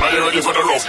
Ready for the rough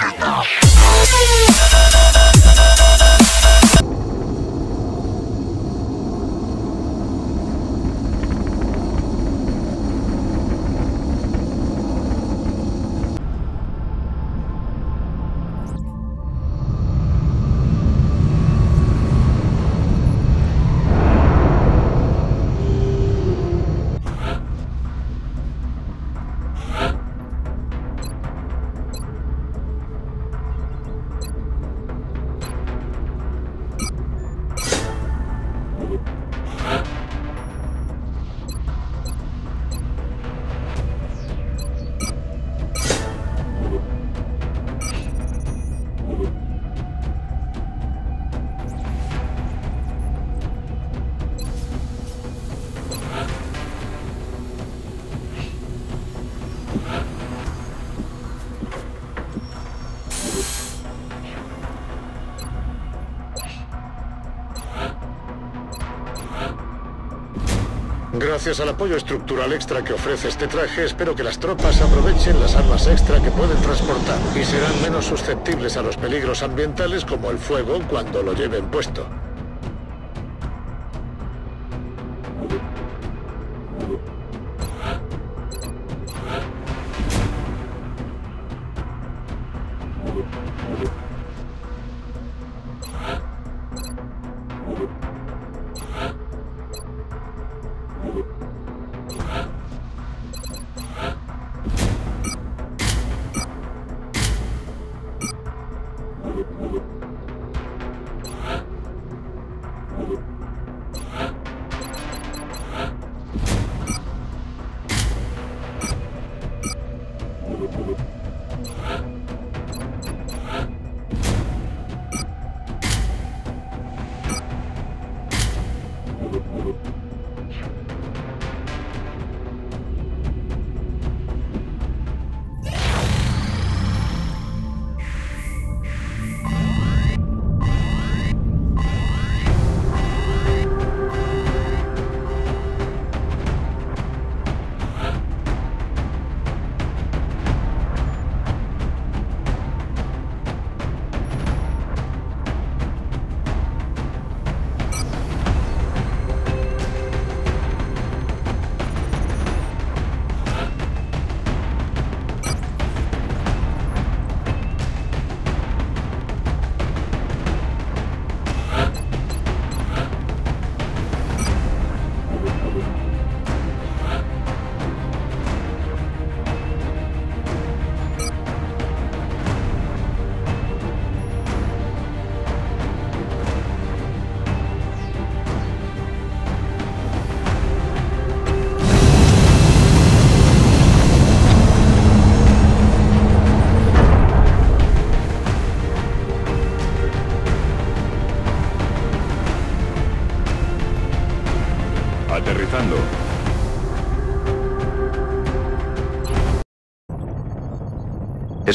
Gracias al apoyo estructural extra que ofrece este traje, espero que las tropas aprovechen las armas extra que pueden transportar y serán menos susceptibles a los peligros ambientales como el fuego cuando lo lleven puesto.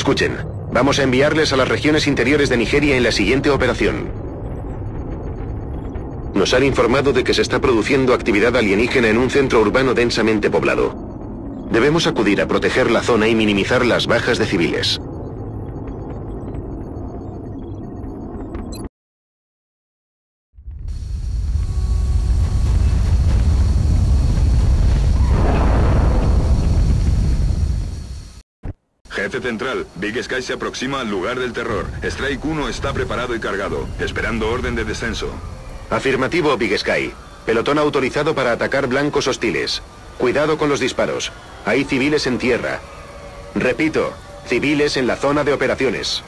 Escuchen, vamos a enviarles a las regiones interiores de Nigeria en la siguiente operación. Nos han informado de que se está produciendo actividad alienígena en un centro urbano densamente poblado. Debemos acudir a proteger la zona y minimizar las bajas de civiles. Central, Big Sky se aproxima al lugar del terror. Strike 1 está preparado y cargado, esperando orden de descenso. Afirmativo, Big Sky. Pelotón autorizado para atacar blancos hostiles. Cuidado con los disparos. Hay civiles en tierra. Repito, civiles en la zona de operaciones.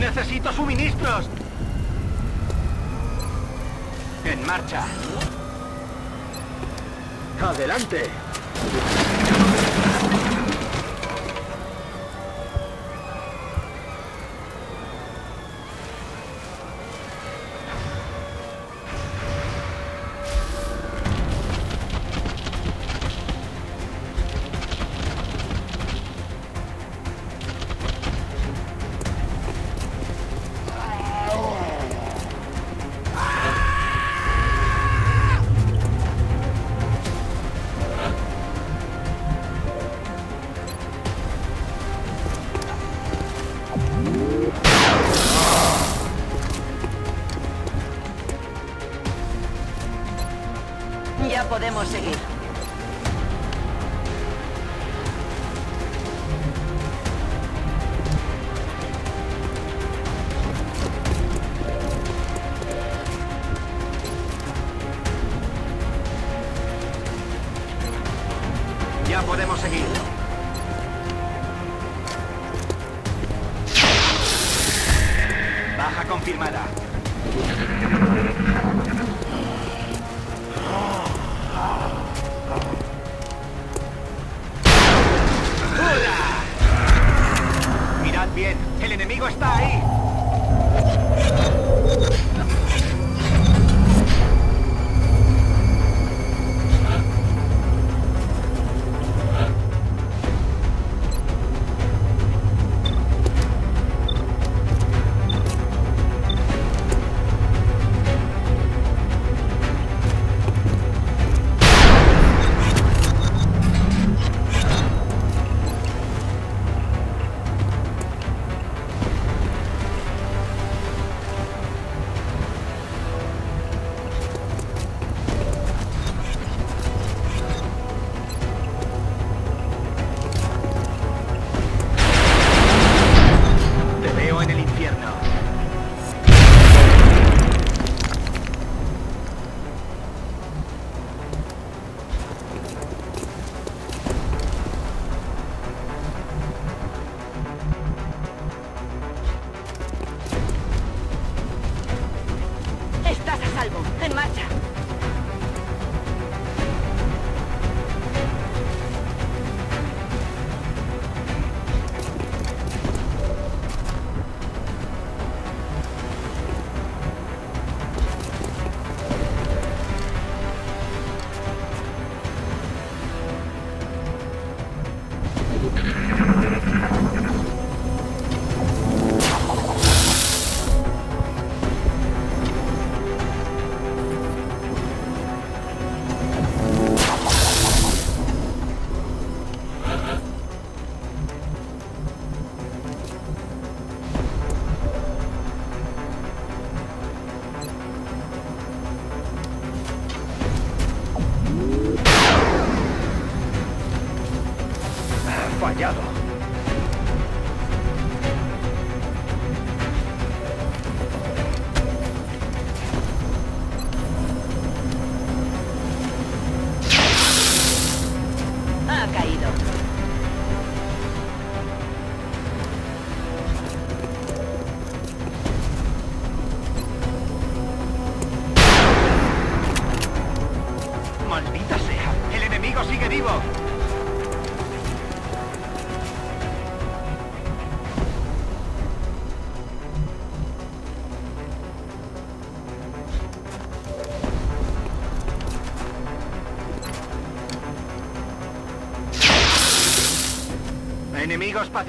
Necesito suministros. En marcha. Adelante.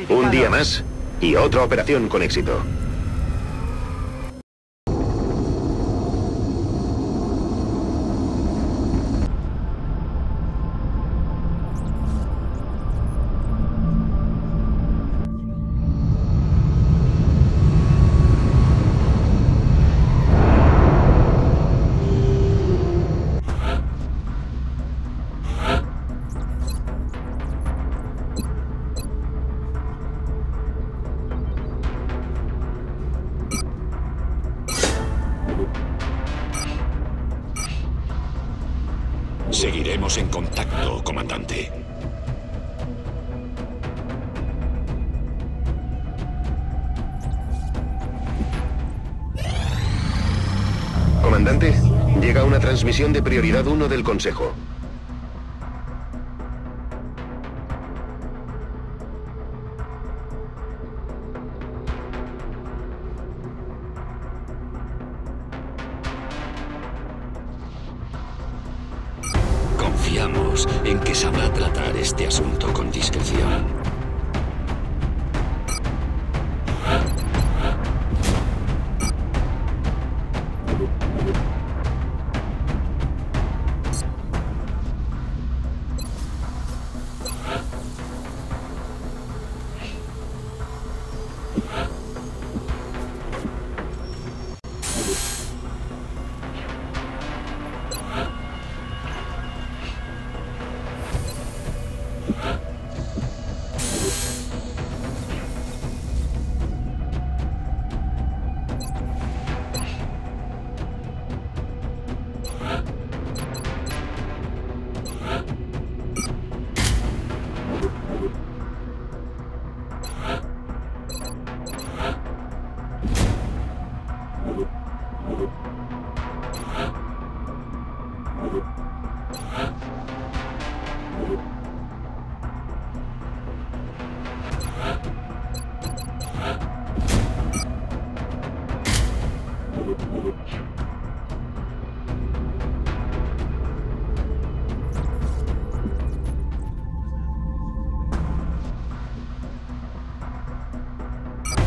Un día más y otra operación con éxito. Seguiremos en contacto, comandante. Comandante, llega una transmisión de prioridad 1 del Consejo.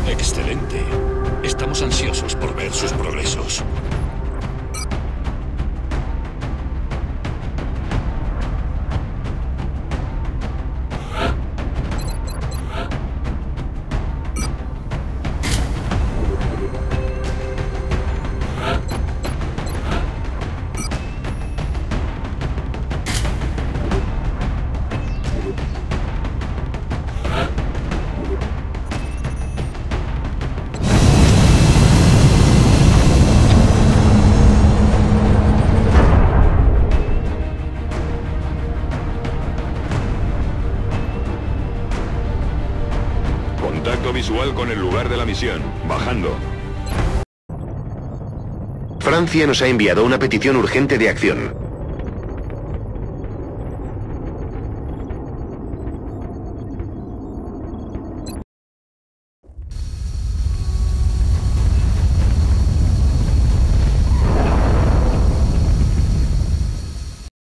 Excelente. Estamos ansiosos por ver sus progresos. Bajando. Francia nos ha enviado una petición urgente de acción.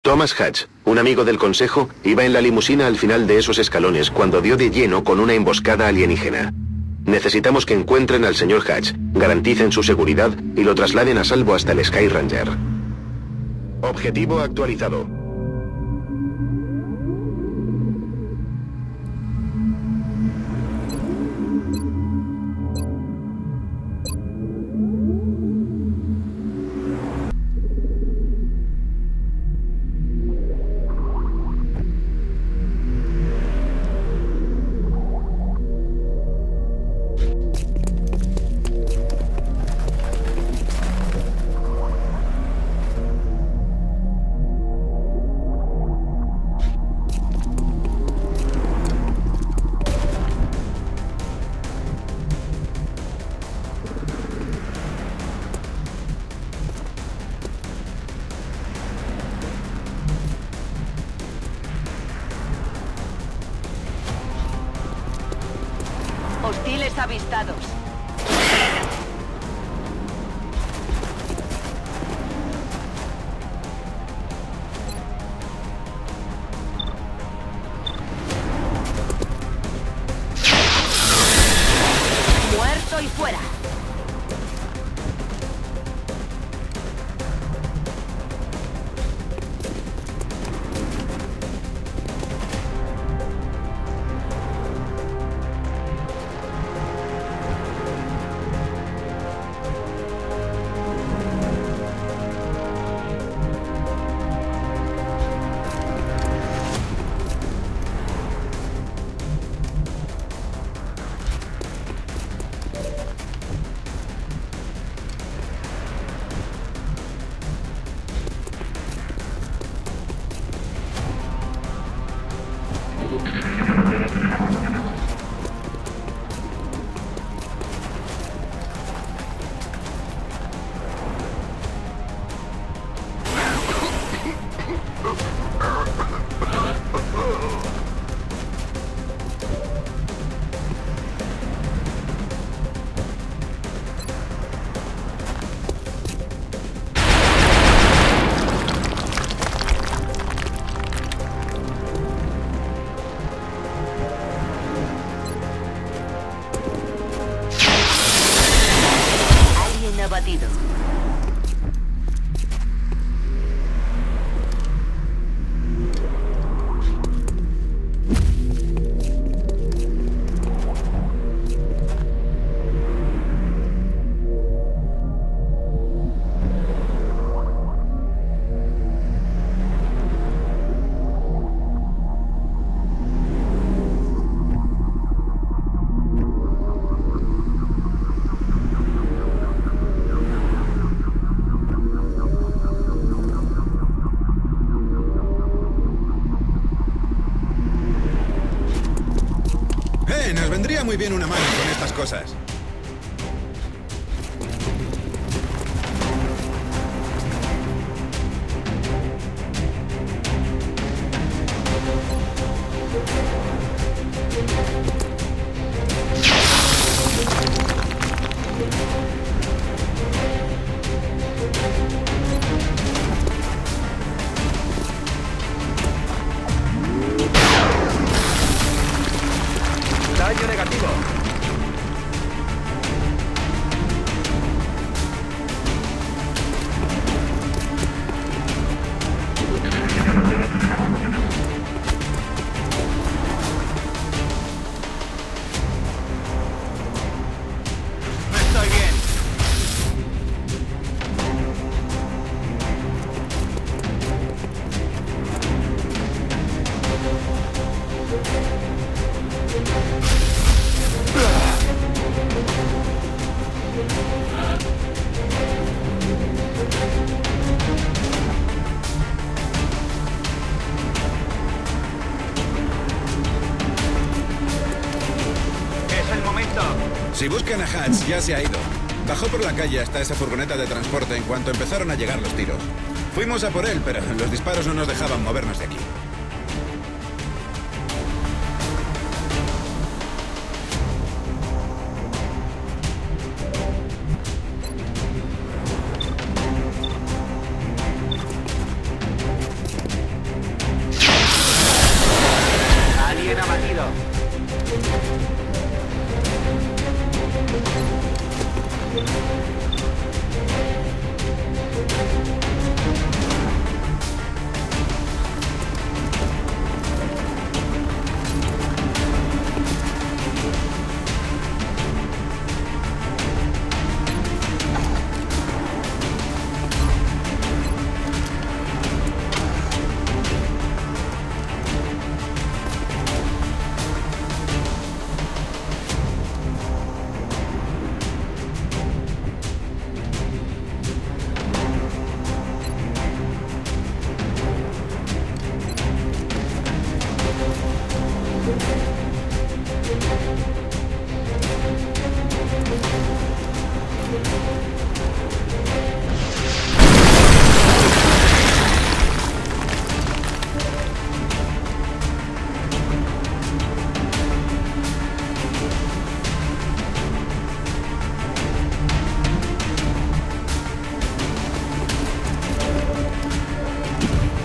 Thomas Hatch, un amigo del Consejo, iba en la limusina al final de esos escalones cuando dio de lleno con una emboscada alienígena. Necesitamos que encuentren al señor Hatch, garanticen su seguridad y lo trasladen a salvo hasta el Sky Ranger. Objetivo actualizado. Muy bien una mano con estas cosas. Ya se ha ido. Bajó por la calle hasta esa furgoneta de transporte en cuanto empezaron a llegar los tiros. Fuimos a por él, pero los disparos no nos dejaban movernos de aquí.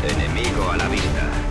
Enemigo a la vista.